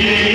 Amen.